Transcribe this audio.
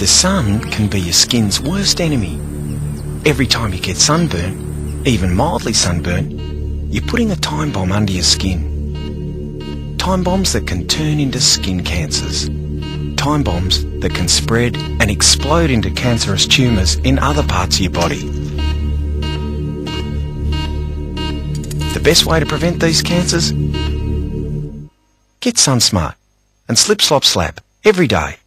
The sun can be your skin's worst enemy. Every time you get sunburned, even mildly sunburned, you're putting a time bomb under your skin. Time bombs that can turn into skin cancers. Time bombs that can spread and explode into cancerous tumours in other parts of your body. The best way to prevent these cancers? Get SunSmart and slip slop slap every day.